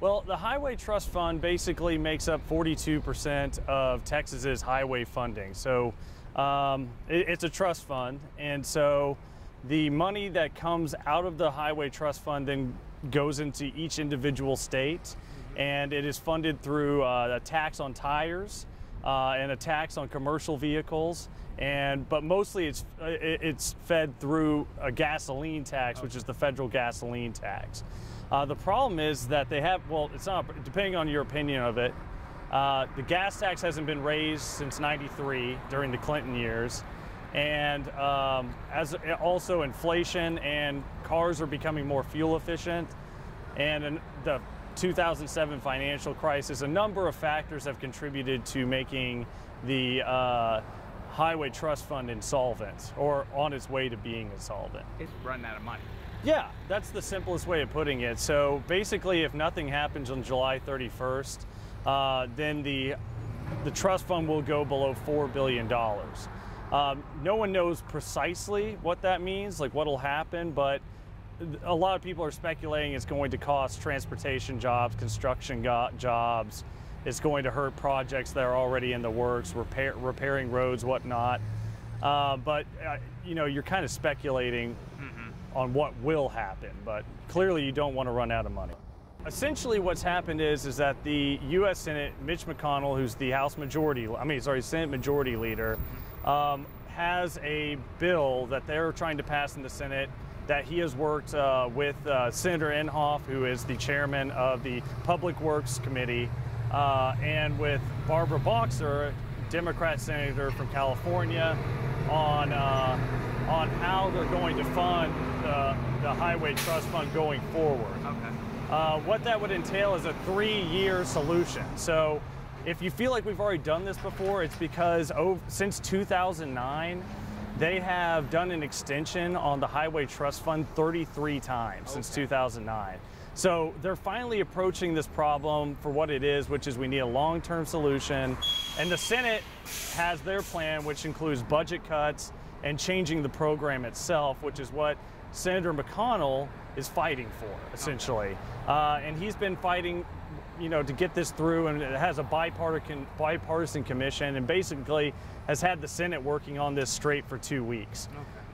Well, the Highway Trust Fund basically makes up 42% of Texas's highway funding. So um, it, it's a trust fund, and so the money that comes out of the Highway Trust Fund then goes into each individual state, and it is funded through uh, a tax on tires uh, and a tax on commercial vehicles. And but mostly it's uh, it's fed through a gasoline tax, which is the federal gasoline tax. Uh, the problem is that they have well, it's not depending on your opinion of it. Uh, the gas tax hasn't been raised since '93 during the Clinton years, and um, as also inflation and cars are becoming more fuel efficient, and the 2007 financial crisis, a number of factors have contributed to making the uh, Highway Trust Fund insolvent or on its way to being insolvent. It's running out of money. Yeah, that's the simplest way of putting it. So basically, if nothing happens on July 31st, uh, then the the trust fund will go below four billion dollars. Um, no one knows precisely what that means, like what'll happen, but a lot of people are speculating it's going to cost transportation jobs, construction go- jobs. It's going to hurt projects that are already in the works, repair, repairing roads, whatnot. Uh, but uh, you know, you're kind of speculating on what will happen. But clearly, you don't want to run out of money. Essentially, what's happened is is that the U.S. Senate, Mitch McConnell, who's the House Majority, I mean, sorry, Senate Majority Leader, um, has a bill that they're trying to pass in the Senate that he has worked uh, with uh, Senator Inhofe, who is the chairman of the Public Works Committee, uh, and with Barbara Boxer, Democrat senator from California, on uh, on how they're going to fund the, the Highway Trust Fund going forward. Okay. Uh, what that would entail is a three-year solution. So, if you feel like we've already done this before, it's because since 2009, they have done an extension on the Highway Trust Fund 33 times since 2009. So they're finally approaching this problem for what it is, which is we need a long-term solution. And the Senate has their plan, which includes budget cuts and changing the program itself, which is what Senator McConnell is fighting for, essentially. Uh, and he's been fighting, you know, to get this through, and it has a bipartisan bipartisan commission, and basically has had the Senate working on this straight for two weeks.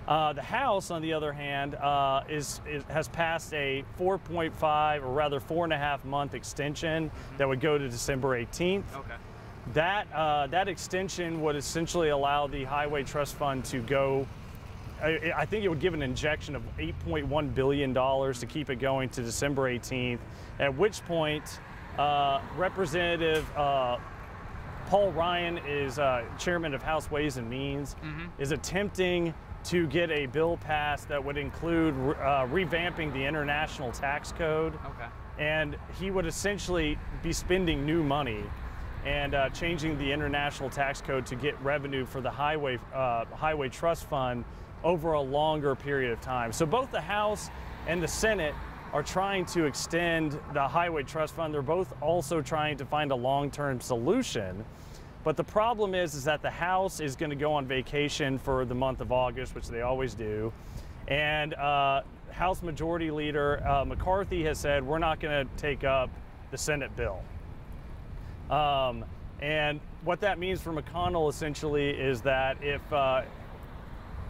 Uh, the House, on the other hand, uh, is, is has passed a 4.5 or rather four and a half month extension that would go to December 18th. Okay. That uh, that extension would essentially allow the Highway Trust Fund to go. I, I think it would give an injection of 8.1 billion dollars to keep it going to December 18th. At which point, uh, Representative uh, Paul Ryan is uh, chairman of House Ways and Means, is attempting to get a bill passed that would include uh, revamping the international tax code Okay. and he would essentially be spending new money and uh, changing the international tax code to get revenue for the highway uh, highway trust fund over a longer period of time. So both the House and the Senate are trying to extend the highway trust fund. They're both also trying to find a long-term solution. But the problem is, is that the House is going to go on vacation for the month of August, which they always do, and uh, House Majority Leader uh, McCarthy has said we're not going to take up the Senate bill. Um, and what that means for McConnell essentially is that if, uh,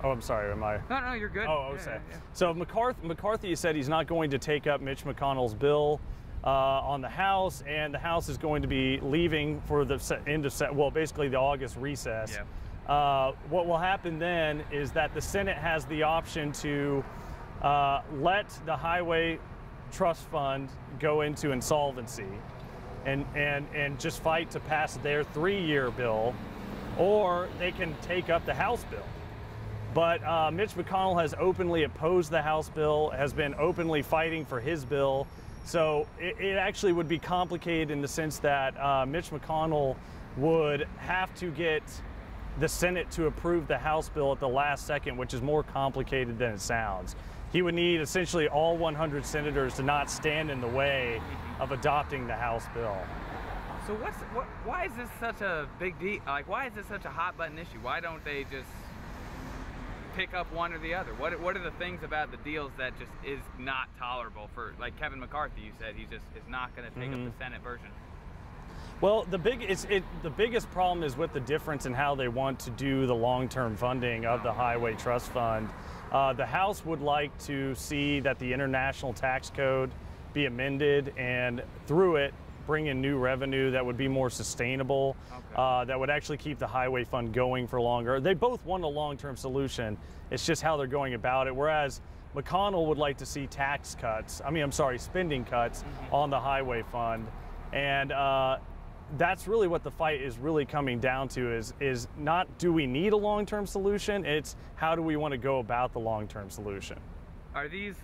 oh, I'm sorry, am I? No, no, you're good. Oh, okay. yeah, yeah. So McCarthy, McCarthy said he's not going to take up Mitch McConnell's bill uh, on the House, and the House is going to be leaving for the end of se- well, basically the August recess. Uh, what will happen then is that the Senate has the option to uh, let the Highway Trust Fund go into insolvency and, and, and just fight to pass their three-year bill, or they can take up the House bill. But uh, Mitch McConnell has openly opposed the House bill, has been openly fighting for his bill. So it, it actually would be complicated in the sense that uh, Mitch McConnell would have to get the Senate to approve the House bill at the last second, which is more complicated than it sounds. He would need essentially all 100 senators to not stand in the way of adopting the House bill. So what's what? Why is this such a big deal? Like, why is this such a hot button issue? Why don't they just pick up one or the other? What what are the things about the deals that just is not tolerable for like Kevin McCarthy? You said he just is not going to take Mm-hmm. up the Senate version. Well, the big it the biggest problem is with the difference in how they want to do the long-term funding of the Highway Trust Fund. Uh, the House would like to see that the international tax code be amended and through it bring in new revenue that would be more sustainable, Okay. uh, that would actually keep the highway fund going for longer. They both want a long-term solution. It's just how they're going about it. Whereas McConnell would like to see tax cuts. I mean, I'm sorry, spending cuts on the highway fund, and uh, that's really what the fight is really coming down to. Is is not do we need a long-term solution? It's how do we want to go about the long-term solution. Are these